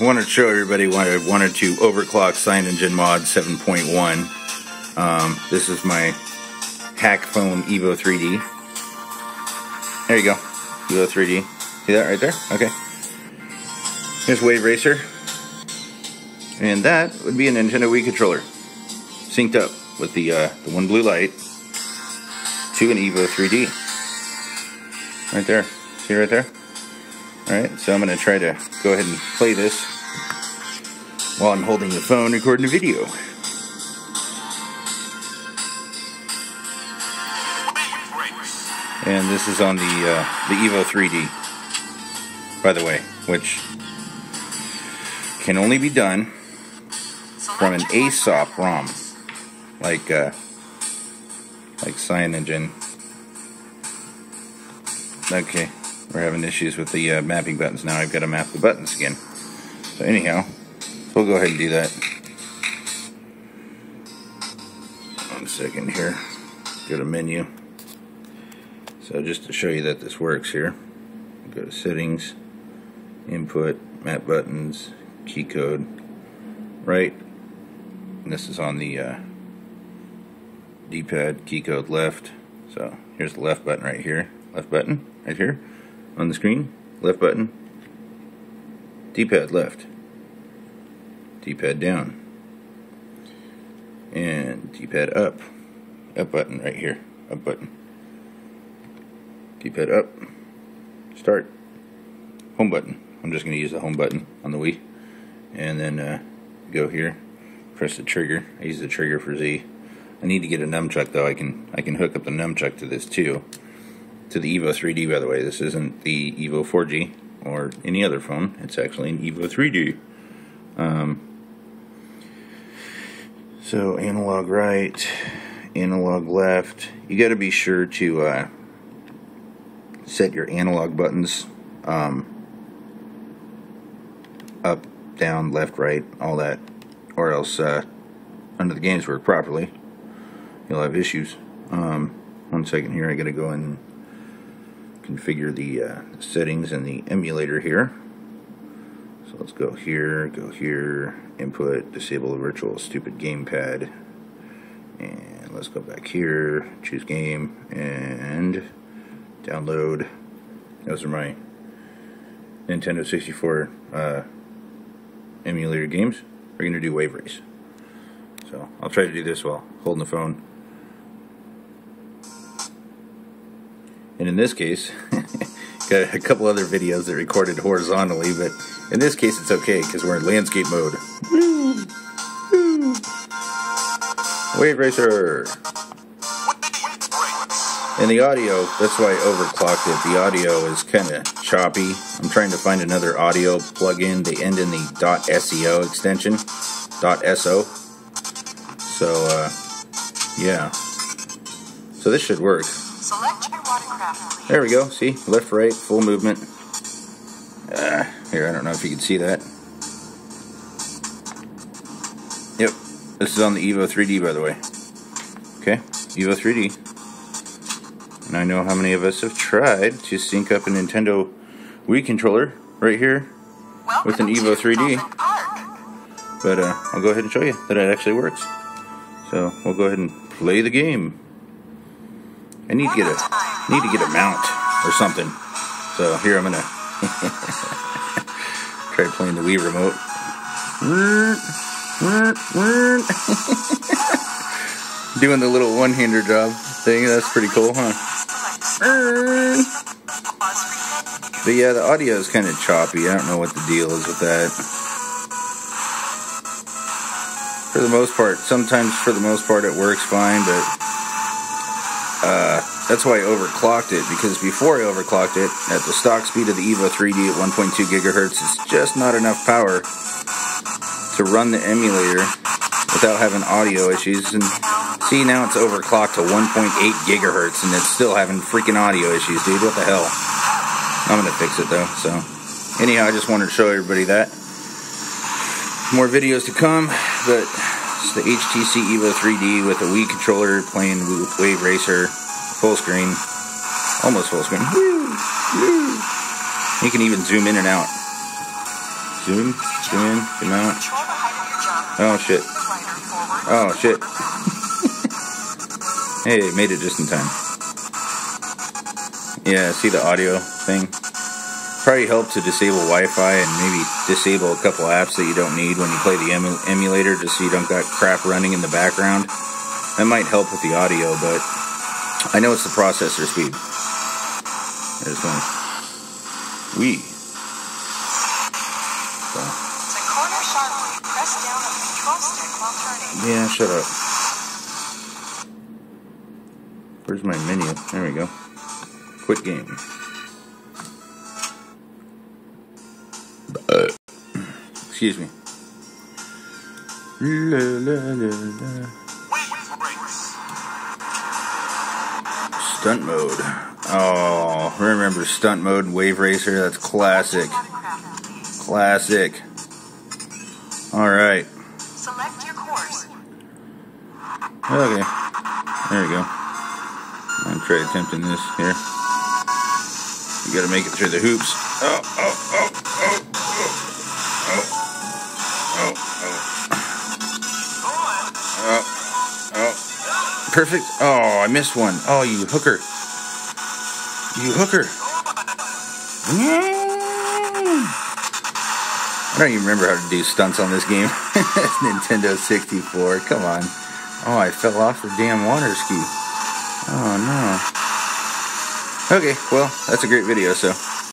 I wanted to show everybody why I wanted to overclock CyanogenMod Mod 7.1. Um, this is my hack phone Evo 3D. There you go, Evo 3D. See that right there? Okay. Here's Wave Racer. And that would be a Nintendo Wii controller. Synced up with the, uh, the one blue light to an Evo 3D. Right there. See right there? Alright, so I'm going to try to go ahead and play this while I'm holding the phone recording a video. And this is on the uh, the Evo 3D, by the way, which can only be done from an ASOP ROM, like uh, like Cyanogen. Okay, we're having issues with the uh, mapping buttons now. I've got to map the buttons again. So anyhow, we'll go ahead and do that. One second here. Go to menu. So just to show you that this works here, go to settings, input, map buttons, key code, right. And this is on the uh, D-pad, key code left. So here's the left button right here, left button right here on the screen, left button, D-pad left, D-pad down, and D-pad up, up button right here, up button, D-pad up, start, home button. I'm just going to use the home button on the Wii, and then uh, go here, press the trigger. I use the trigger for Z. I need to get a nunchuck though. I can I can hook up the nunchuck to this too to the Evo 3D, by the way. This isn't the Evo 4G or any other phone. It's actually an Evo 3D. Um, so analog right, analog left. You got to be sure to uh, set your analog buttons um, up, down, left, right, all that, or else uh, under the games work properly, you'll have issues. Um, one second here, I got to go and configure the uh, settings in the emulator here. So let's go here, go here, input, disable the virtual stupid gamepad. And let's go back here, choose game, and download. Those are my Nintendo 64 uh, emulator games. We're going to do Wave Race. So I'll try to do this while holding the phone. And in this case, got a couple other videos that recorded horizontally, but in this case it's okay because we're in landscape mode. Wave Racer! And the audio, that's why I overclocked it. The audio is kind of choppy. I'm trying to find another audio plug-in. They end in the .seo extension, .so. So, uh, yeah. So this should work. There we go. See? Left, right, full movement. Uh, here, I don't know if you can see that. Yep. This is on the Evo 3D, by the way. Okay. Evo 3D. And I know how many of us have tried to sync up a Nintendo Wii controller right here with an Evo 3D. But uh, I'll go ahead and show you that it actually works. So we'll go ahead and play the game. I need to get a need to get a mount or something. So here I'm gonna try playing the Wii remote. Doing the little one-hander job thing. That's pretty cool, huh? But yeah, the audio is kind of choppy. I don't know what the deal is with that. For the most part, sometimes for the most part it works fine, but uh, that's why I overclocked it because before I overclocked it at the stock speed of the Evo 3D at 1.2 gigahertz, it's just not enough power to run the emulator without having audio issues. And see, now it's overclocked to 1.8 gigahertz and it's still having freaking audio issues, dude. What the hell? I'm gonna fix it though. So, anyhow, I just wanted to show everybody that. More videos to come, but it's the HTC Evo 3D with a Wii controller playing Wave Racer, full screen, almost full screen. You can even zoom in and out. Zoom, zoom in, zoom out. Oh shit. Oh shit. hey, made it just in time. Yeah, see the audio thing? Probably help to disable Wi-Fi and maybe disable a couple apps that you don't need when you play the emu emulator just so you don't got crap running in the background. That might help with the audio, but I know it's the processor speed. There's one. We. So. Yeah, shut up. Where's my menu? There we go. Quit game. Excuse me. La, la, la, Stunt mode. Oh, remember stunt mode Wave Racer? That's classic. Classic. Alright. Select your course. Okay. There we go. I'm try attempting this here. You gotta make it through the hoops. Oh, oh, oh, oh. Oh, oh. Oh, oh. oh. oh. Perfect. Oh, I missed one. Oh, you hooker. You hooker. Mm. I don't even remember how to do stunts on this game. Nintendo 64. Come on. Oh, I fell off the damn water ski. Oh no. Okay, well, that's a great video, so.